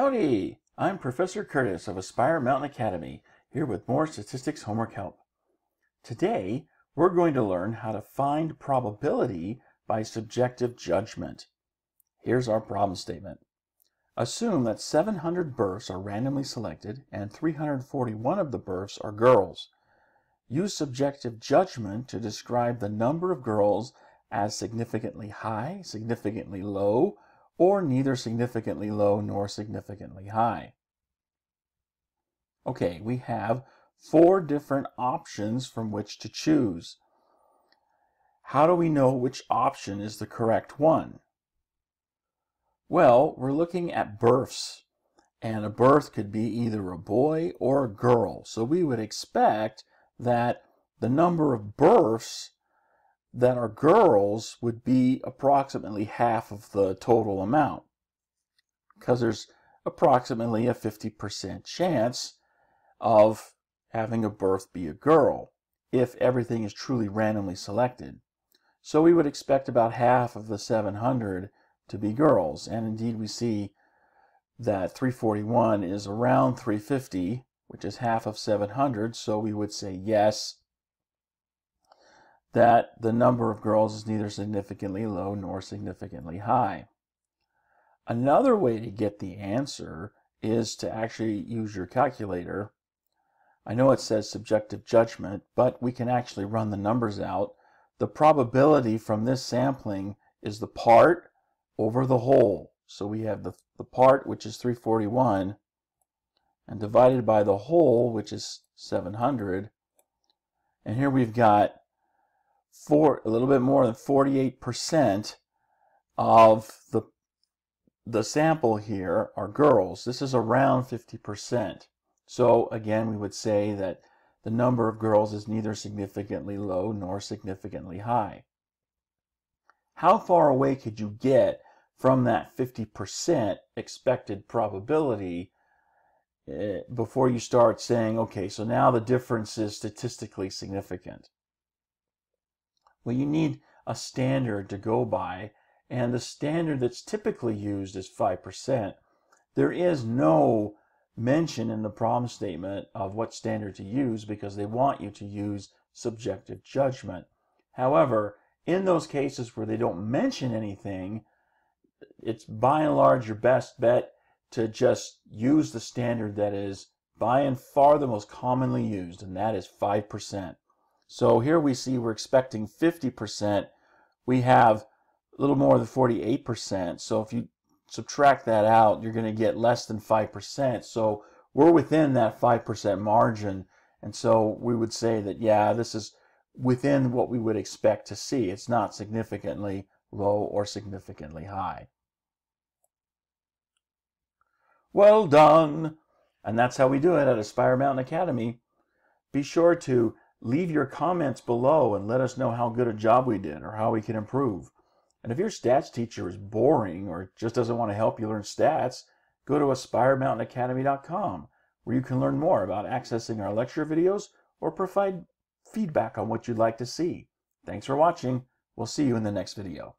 Howdy! I'm Professor Curtis of Aspire Mountain Academy, here with more statistics homework help. Today, we're going to learn how to find probability by subjective judgment. Here's our problem statement. Assume that 700 births are randomly selected and 341 of the births are girls. Use subjective judgment to describe the number of girls as significantly high, significantly low, or neither significantly low nor significantly high. Okay, we have four different options from which to choose. How do we know which option is the correct one? Well, we're looking at births, and a birth could be either a boy or a girl. So we would expect that the number of births that are girls would be approximately half of the total amount because there's approximately a 50% chance of having a birth be a girl if everything is truly randomly selected. So we would expect about half of the 700 to be girls. And indeed we see that 341 is around 350, which is half of 700. So we would say yes, that the number of girls is neither significantly low nor significantly high. Another way to get the answer is to actually use your calculator. I know it says subjective judgment, but we can actually run the numbers out. The probability from this sampling is the part over the whole. So we have the, the part, which is 341, and divided by the whole, which is 700. And here we've got for a little bit more than 48% of the the sample here are girls. This is around 50%. So again, we would say that the number of girls is neither significantly low nor significantly high. How far away could you get from that 50% expected probability uh, before you start saying, okay, so now the difference is statistically significant? Well, you need a standard to go by, and the standard that's typically used is 5%. There is no mention in the problem statement of what standard to use because they want you to use subjective judgment. However, in those cases where they don't mention anything, it's by and large your best bet to just use the standard that is by and far the most commonly used, and that is 5%. So here we see we're expecting 50%. We have a little more than 48%. So if you subtract that out, you're going to get less than 5%. So we're within that 5% margin. And so we would say that, yeah, this is within what we would expect to see. It's not significantly low or significantly high. Well done! And that's how we do it at Aspire Mountain Academy. Be sure to leave your comments below and let us know how good a job we did or how we can improve. And if your stats teacher is boring or just doesn't want to help you learn stats, go to aspiremountainacademy.com where you can learn more about accessing our lecture videos or provide feedback on what you'd like to see. Thanks for watching. We'll see you in the next video.